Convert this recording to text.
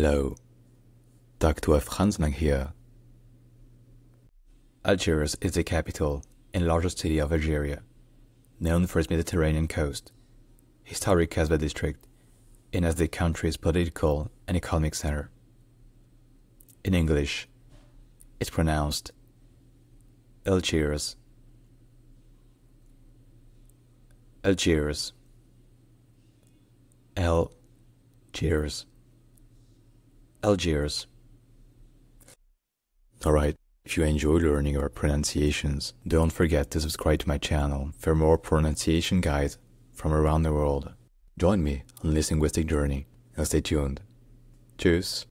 Hello, Dr. Franz Lang here. Algiers is the capital and largest city of Algeria, known for its Mediterranean coast, historic Kasbah district, and as the country's political and economic center. In English, it's pronounced Algiers. Algiers. Algiers. Algiers. Alright, if you enjoy learning our pronunciations, don't forget to subscribe to my channel for more pronunciation guides from around the world. Join me on this linguistic journey and stay tuned. Tschüss.